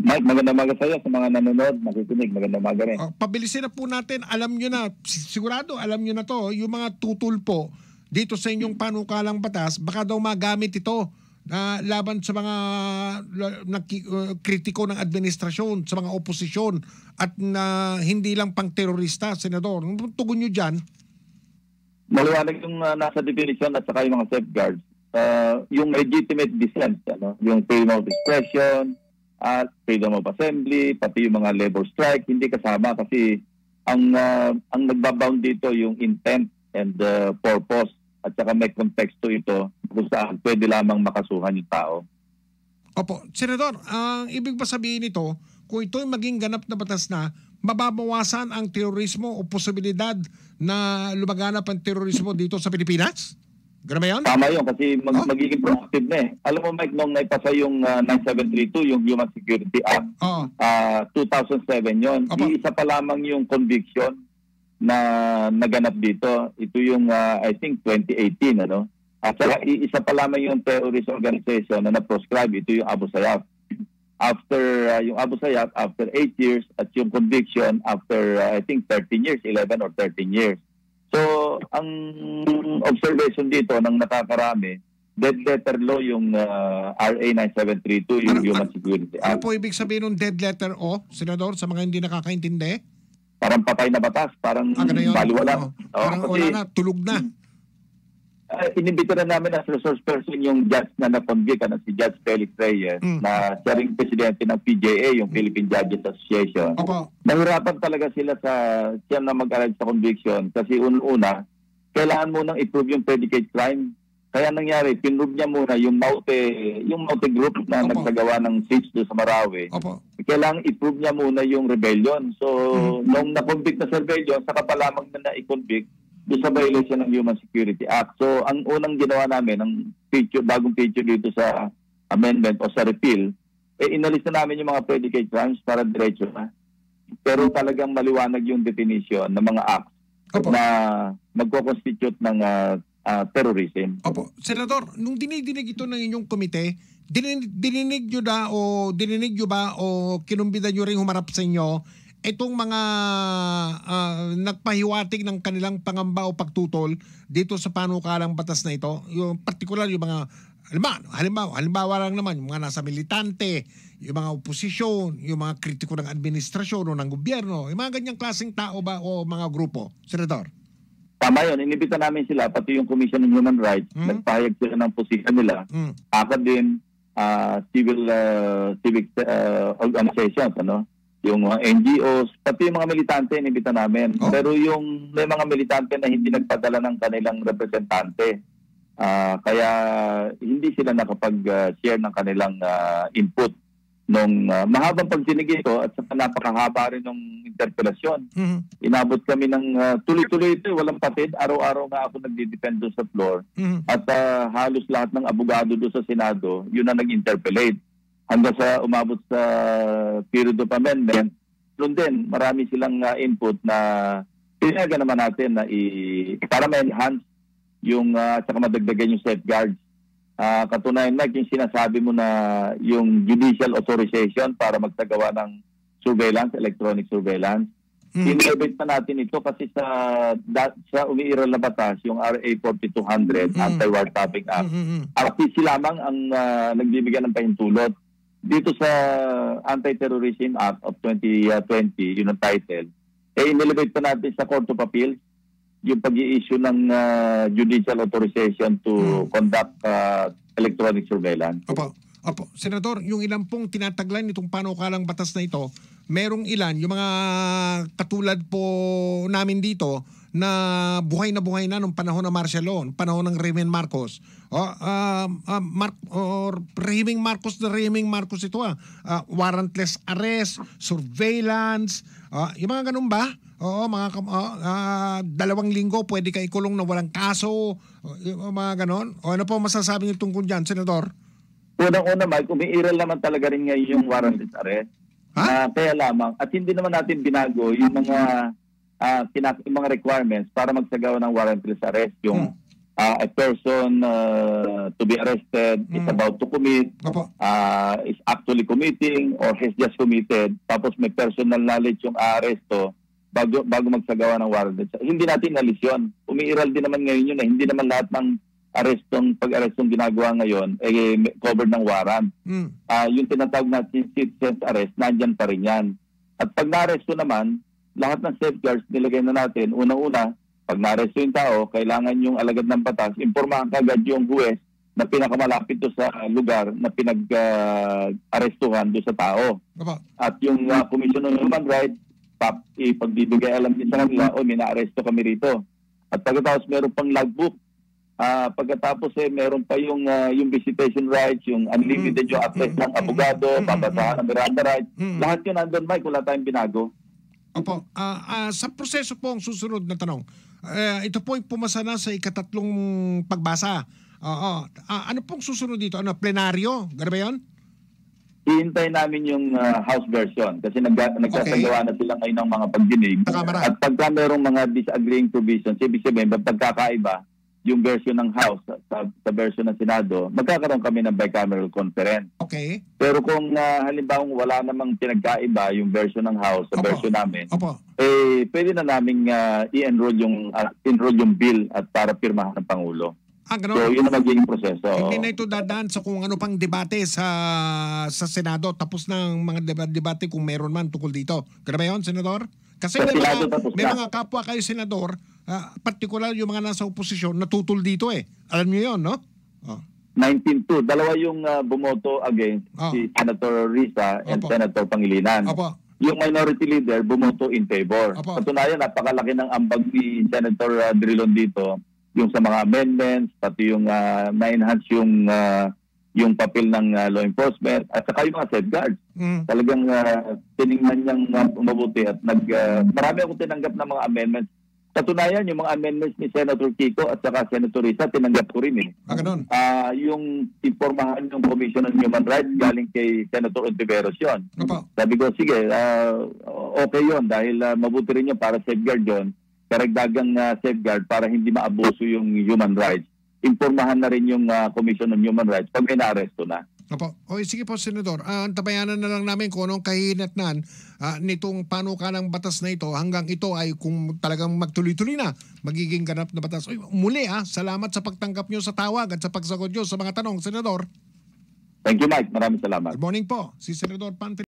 Mike, magandang umaga sa iyo sa mga nanonood, nakikinig. Magandang umaga rin. Oh, pabilisin na po natin. Alam nyo na, si- sigurado alam nyo na to, yung mga tutol po dito sa inyong panukalang batas, baka daw magamit ito na laban sa mga uh, kritiko ng administrasyon, sa mga oposisyon at na hindi lang pang terorista, Senador. Anong tugon nyo dyan? Maliwanag yung uh, nasa definition at saka yung mga safeguards. Uh, yung legitimate dissent, ano, yung freedom of expression, at freedom of assembly, pati yung mga labor strike, hindi kasama kasi ang uh, ang nagbabound dito yung intent and uh, purpose at saka may konteksto ito kung saan pwede lamang makasuhan yung tao. Opo, Senador, ang ibig ba sabihin nito, kung ito'y maging ganap na batas na, mababawasan ang terorismo o posibilidad na lumaganap ang terorismo dito sa Pilipinas? Ganun ba yun? Tama yun kasi mag- Oh. magiging proactive na eh. Alam mo Mike, nung naipasa yung uh, 9732, yung Human Security Act, Oo. Ah, 2007 yon. Opo. Isa pa lamang yung conviction na naganap dito. Ito yung ah, I think 2018 ano. At saka isa pa lamang yung terrorist organization na na-proscribe. Ito yung Abu Sayyaf. After ah, yung Abu Sayyaf after 8 years at yung conviction after ah, I think 13 years, 11 or 13 years. So, ang observation dito ng nakakarami, dead letter law yung ah, RA 9732, yung Ano- Human ano- Security Ano Act. po ibig sabihin ng dead letter O, Senador, sa mga hindi nakakaintindi? parang patay na batas, parang Ah, baliwala. Oo, Parang kasi, wala na, tulog na. Ah, inibita na namin as resource person yung judge na na-convict, ano, si Judge Felix Reyes, Mm. na siya ring presidente ng PJA, yung Philippine Judges Association. Opo. Nahirapan talaga sila sa siya na mag-arrange sa conviction kasi unang-una, kailangan mo nang i-prove yung predicate crime. Kaya nangyari, pinrove niya muna yung Maute, yung Maute group na Opo. nagsagawa ng siege doon sa Marawi. Opo. kailangan i-prove niya muna yung rebellion. So, Mhm. nung na-convict na sa rebellion, saka pa lamang na na-convict doon sa violation ng Human Security Act. So, ang unang ginawa namin, ang feature, bagong feature dito sa amendment o sa repeal, eh, inalis na namin yung mga predicate crimes para diretso na. Pero talagang maliwanag yung definition ng mga acts Opo. na magko-constitute ng ah, ah, terrorism. Opo. Senador, nung dinidinig ito ng inyong komite, dininig, dininig nyo na o dininig nyo ba o kinumbida nyo rin humarap sa inyo itong mga ah, nagpahiwatig ng kanilang pangamba o pagtutol dito sa panukalang batas na ito? Yung particular yung mga halimbawa, halimbawa, halimbawa lang naman yung mga nasa militante, yung mga oposisyon, yung mga kritiko ng administrasyon o ng gobyerno, yung mga ganyang klaseng tao ba o mga grupo, Senador? Tama yun, inibita namin sila, pati yung Commission on Human Rights, Mhm. nagpahayag sila ng posisyon nila Mm. academe, uh, civil uh, civic uh, organizations, ano? Yung mga NGOs, pati yung mga militante inibita namin. Oh. Pero yung may mga militante na hindi nagpadala ng kanilang representante. Ah, kaya hindi sila nakapag-share ng kanilang ah, input nung ah, mahabang pagdinig ito at saka napakahaba rin ng interpelasyon. Mhm. Inabot kami ng ah, tuloy-tuloy ito, walang patid. Araw-araw nga ako nagdi-depend doon sa floor. Mhm. At ah, halos lahat ng abogado doon sa Senado, yun na nag-interpellate. Hanggang sa umabot sa period of amendment, doon din, marami silang ah, input na pinayagan naman natin na i- para ma-enhance yung uh, at saka madagdagan yung safeguards. Ah, katunayan like yung sinasabi mo na yung judicial authorization para magsagawa ng surveillance, electronic surveillance. Mhm. Innovate pa natin ito kasi sa da, sa umiiral na batas, yung RA 4200, Mm. Anti-War Tapping Act, Mhm. RTC lamang ang ah, nagbibigay ng pahintulot. Dito sa Anti-Terrorism Act of 2020, yun ang title, eh inelevate pa natin sa Court of Appeals yung pag issue ng ah, judicial authorization to Mm. conduct ah, electronic surveillance. Opo. Opo. Senador, yung ilan pong tinataglan nitong panukalang batas na ito, merong ilan, yung mga katulad po namin dito, na buhay na buhay na nung panahon ng martial law, panahon ng Rehimeng Marcos. O, ah, ah, Mar- or Rehimeng Marcos na Rehimeng Marcos ito ah. Ah, warrantless arrest, surveillance, ah, yung mga ganun ba? Oo, mga ah, ah, dalawang linggo pwede ka ikulong na walang kaso, yung mga ganon. O ano po masasabi niyo tungkol dyan, Senador? Unang-una, Mike, umiiral naman talaga rin ngayon yung warrantless arrest. Ha? Ah, kaya lamang, at hindi naman natin binago yung mga ah, kina- yung mga requirements para magsagawa ng warrantless arrest. Yung Hmm. uh, a person uh, to be arrested is Mm. about to commit, Opo. uh, is actually committing or has just committed, tapos may personal knowledge yung aaresto bago bago magsagawa ng warrant. Hindi natin nalis yun. Umiiral din naman ngayon yun eh. Hindi naman lahat ng arestong pag-arestong ginagawa ngayon eh covered ng warrant. Mm. Ah, yung tinatawag natin citizen's arrest, nandyan pa rin yan. At pag naresto naman, lahat ng safeguards nilagay na natin. Una-una, pag naresto yung tao, kailangan yung alagad ng batas, impormahan kagad yung huwes na pinakamalapit do sa lugar na pinag-arestuhan do sa tao. Opo. At yung uh, Commission on Human Rights, pap, ipagbibigay alam din sa kanila, o may naaresto kami rito. At pagkatapos meron pang logbook. Ah, pagkatapos eh meron pa yung ah, yung visitation rights, yung unlimited Mm. yung access ng Mm. abogado, Mm. babasahan ng Miranda rights. Mm. Lahat yun nandun, Mike, wala tayong binago. Opo. Ah, ah, sa proseso po ang susunod na tanong. Eh, ito po ay pumasa na sa ikatatlong pagbasa. Oo. Ah, ano pong susunod dito? Ano, plenaryo? Gano'n ba yun? Hihintay namin yung ah, House version kasi nag nagsasagawa na sila ngayon ng mga pagdinig. At pagka merong mga disagreeing provisions, ibig sabihin, pag pagkakaiba, yung version ng House sa, sa version ng Senado, magkakaroon kami ng bicameral conference. Okay. Pero kung uh, halimbawa wala namang pinagkaiba yung version ng House sa Opo. version namin, Opo. eh pwede na naming ah, i-enroll yung ah, enroll yung bill at para pirmahan ng pangulo. Ah, So gano'n. yun ang magiging proseso. Hindi na ito dadaan sa kung ano pang debate sa sa Senado. Tapos ng mga deba- debate kung meron man tukol dito. Gano'n ba yun, Senador? Kasi Sa may Senado mga, may na. mga kapwa kayo, Senador, ah, particular yung mga nasa oposisyon, natutol dito eh. Alam niyo yun, no? Oh. 19-2. Dalawa yung ah, bumoto against Oh. si Senator Risa and Opo. Senator Pangilinan. Opo. Yung minority leader bumoto in favor. Opo. Patunayan, napakalaki ng ambag ni Senator ah, Drilon dito yung sa mga amendments, pati yung ah, na-enhance yung ah, yung papel ng ah, law enforcement at saka yung mga safeguards. Mm. Talagang ah, tiningnan niyang ah, mabuti at nag ah, marami akong tinanggap ng mga amendments. Katunayan, yung mga amendments ni Senator Kiko at saka Senator Risa, tinanggap ko rin eh. Ah, ganun. Ah, yung impormahan ng Commission on Human Rights galing kay Senator Ontiveros yun. Opo. Sabi ko, sige, ah, okay yon dahil ah, mabuti rin yun para safeguard yon karagdagang ah, safeguard para hindi maabuso yung human rights. Impormahan na rin yung ah, Commission on Human Rights pag may naaresto na. Opo. O sige po, Senador. Ah, antabayanan na lang namin kung anong kahinatnan ah, nitong panukalang batas na ito hanggang ito ay kung talagang magtuloy-tuloy na magiging ganap na batas. Uy, muli ah, salamat sa pagtanggap nyo sa tawag at sa pagsagot nyo sa mga tanong, Senador. Thank you, Mike. Maraming salamat. Good morning po, si Senador Pante.